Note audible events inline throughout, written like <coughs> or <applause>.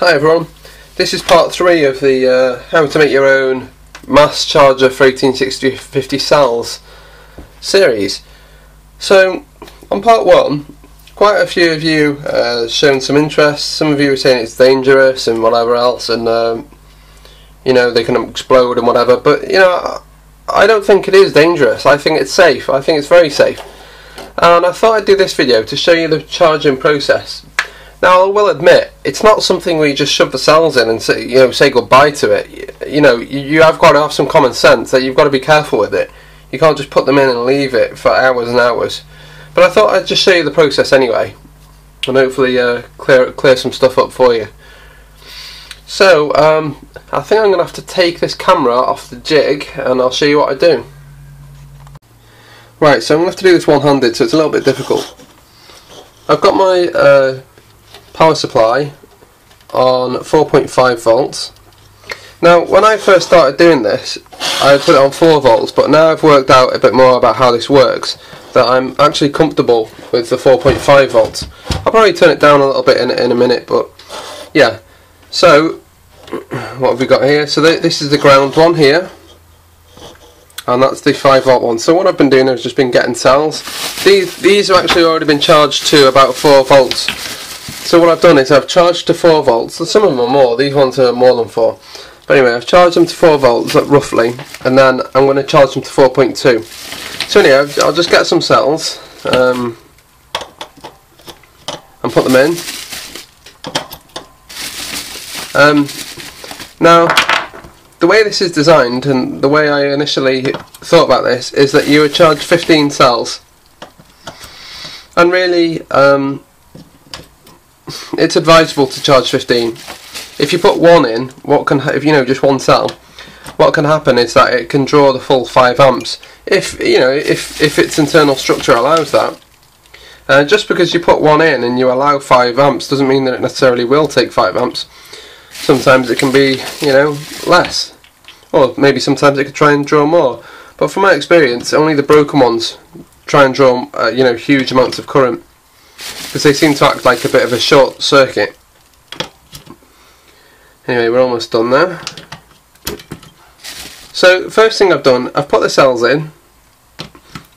Hi everyone, this is part 3 of the uh, how to make your own mass charger for 1860-50 cells series. So, on part 1, quite a few of you uh, shown some interest, some of you are saying it's dangerous and whatever else and um, you know they can explode and whatever, but you know I don't think it is dangerous, I think it's safe, I think it's very safe. And I thought I'd do this video to show you the charging process now, I will admit, it's not something where you just shove the cells in and say, you know, say goodbye to it. You know, you have got to have some common sense that you've got to be careful with it. You can't just put them in and leave it for hours and hours. But I thought I'd just show you the process anyway, and hopefully uh, clear clear some stuff up for you. So, um, I think I'm going to have to take this camera off the jig, and I'll show you what I do. Right, so I'm going to have to do this one-handed, so it's a little bit difficult. I've got my uh, power supply on 4.5 volts. Now when I first started doing this I put it on 4 volts but now I've worked out a bit more about how this works that I'm actually comfortable with the 4.5 volts. I'll probably turn it down a little bit in, in a minute but yeah. So <clears throat> what have we got here? So th this is the ground one here and that's the 5 volt one. So what I've been doing is just been getting cells. These, these have actually already been charged to about 4 volts so what I've done is I've charged to 4 volts, some of them are more, these ones are more than 4. But anyway, I've charged them to 4 volts, roughly, and then I'm going to charge them to 4.2. So anyway, I'll just get some cells, um, and put them in. Um, now, the way this is designed, and the way I initially thought about this, is that you would charge 15 cells. And really, um, it's advisable to charge 15. If you put one in, what can if you know just one cell, what can happen is that it can draw the full 5 amps. If you know if if its internal structure allows that. Uh, just because you put one in and you allow 5 amps doesn't mean that it necessarily will take 5 amps. Sometimes it can be, you know, less. Or maybe sometimes it could try and draw more. But from my experience, only the broken ones try and draw, uh, you know, huge amounts of current because they seem to act like a bit of a short circuit. Anyway, we're almost done there. So first thing I've done, I've put the cells in,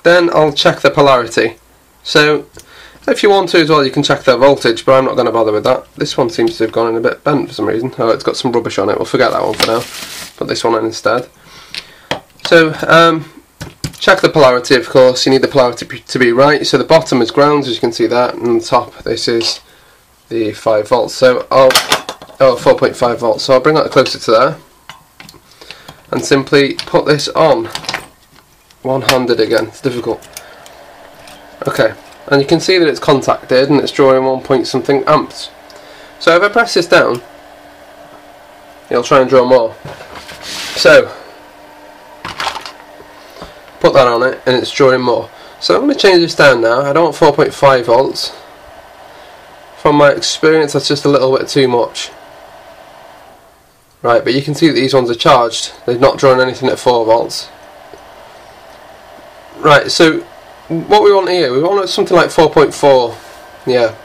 then I'll check the polarity. So if you want to as well, you can check their voltage, but I'm not going to bother with that. This one seems to have gone in a bit bent for some reason. Oh, it's got some rubbish on it. We'll forget that one for now. Put this one in instead. So um, Check the polarity, of course. You need the polarity to be right. So the bottom is ground, as you can see that, and the top, this is the 5 volts. So I'll, oh, 4.5 volts. So I'll bring that closer to there, and simply put this on. One-handed again. It's difficult. Okay, and you can see that it's contacted and it's drawing 1 point something amps. So if I press this down, it'll try and draw more. So put that on it and it's drawing more. So I'm going to change this down now. I don't want 4.5 volts. From my experience that's just a little bit too much. Right, but you can see that these ones are charged. They've not drawn anything at 4 volts. Right, so what we want here, we want something like 4.4. Yeah.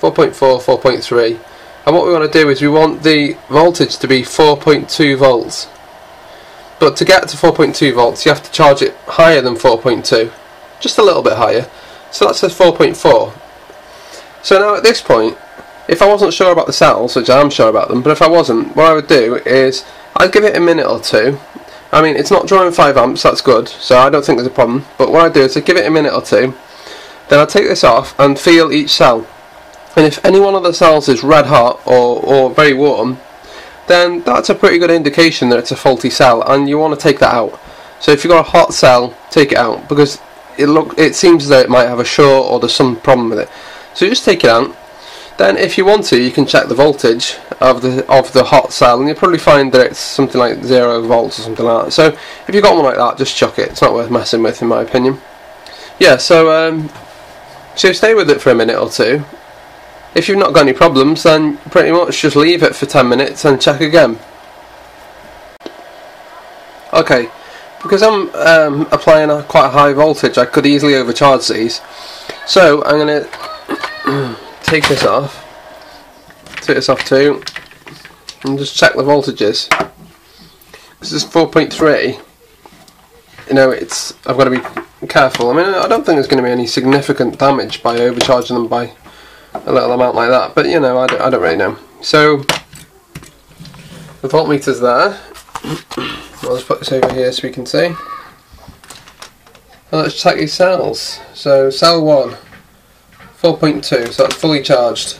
4.4, 4.3. And what we want to do is we want the voltage to be 4.2 volts. But to get to 4.2 volts you have to charge it higher than 4.2 just a little bit higher. So that's says 4.4 so now at this point if I wasn't sure about the cells which I am sure about them but if I wasn't what I would do is I'd give it a minute or two. I mean it's not drawing 5 amps that's good so I don't think there's a problem. But what I do is I give it a minute or two then I'll take this off and feel each cell. And if any one of the cells is red hot or, or very warm then that's a pretty good indication that it's a faulty cell and you want to take that out. So if you've got a hot cell, take it out because it look it seems though it might have a short or there's some problem with it. So just take it out. Then if you want to, you can check the voltage of the of the hot cell and you'll probably find that it's something like zero volts or something like that. So if you've got one like that, just chuck it. It's not worth messing with in my opinion. Yeah, so um, so stay with it for a minute or two if you've not got any problems, then pretty much just leave it for 10 minutes and check again. Okay, because I'm um, applying a quite high voltage, I could easily overcharge these. So I'm going <coughs> to take this off, take this off too and just check the voltages. This is 4.3. You know, it's I've got to be careful. I mean, I don't think there's going to be any significant damage by overcharging them by a little amount like that, but you know, I don't, I don't really know. So the voltmeter's there. <clears throat> I'll just put this over here so we can see. And let's check these cells. So cell 1, 4.2, so that's fully charged.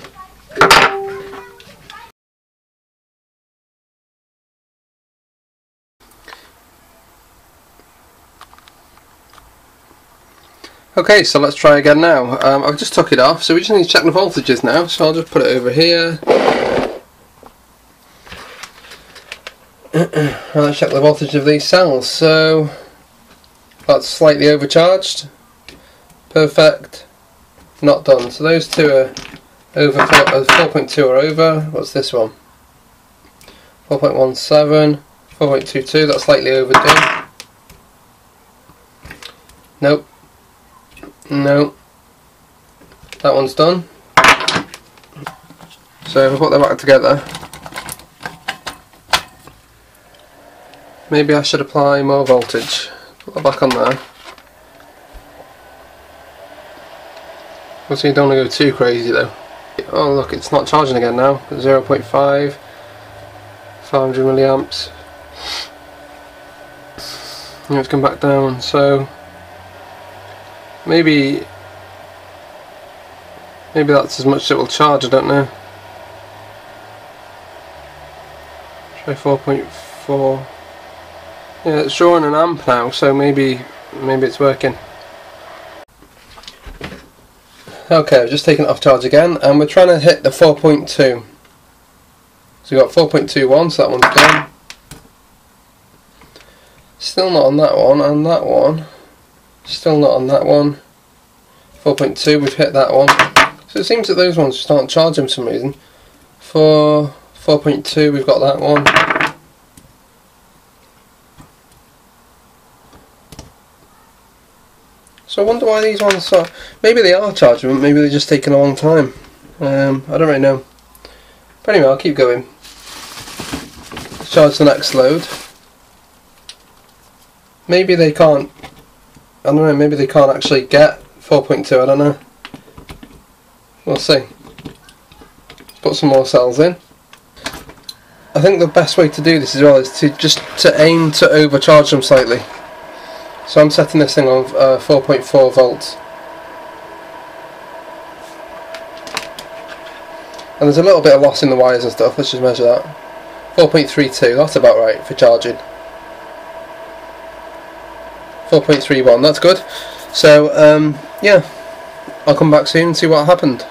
Okay, so let's try again now. Um, I've just took it off, so we just need to check the voltages now. So I'll just put it over here. <clears throat> let's check the voltage of these cells. So that's slightly overcharged. Perfect. Not done. So those two are over 4.2 uh, are over. What's this one? 4.17, 4.22. That's slightly overdone. Nope. No. That one's done. So if I put them back together, maybe I should apply more voltage. Put that back on there. Obviously you don't want to go too crazy though. Oh look, it's not charging again now. 0 0.5, 500 milliamps. And it's come back down, so Maybe maybe that's as much as it will charge, I don't know. Try 4.4. Yeah, it's drawing an amp now, so maybe maybe it's working. Okay, I've just taken it off charge again, and we're trying to hit the 4.2. So we've got 4.21, so that one's done. Still not on that one, and that one. Still not on that one. 4.2, we've hit that one. So it seems that those ones just aren't charging for some reason. For 4.2, we've got that one. So I wonder why these ones are... Maybe they are charging, but maybe they're just taking a long time. Um, I don't really know. But anyway, I'll keep going. Charge the next load. Maybe they can't I don't know, maybe they can't actually get 4.2, I don't know. We'll see. Put some more cells in. I think the best way to do this as well is to just to aim to overcharge them slightly. So I'm setting this thing on 4.4 uh, volts. And there's a little bit of loss in the wires and stuff, let's just measure that. 4.32, that's about right for charging. 4.31, that's good. So, um, yeah, I'll come back soon and see what happened.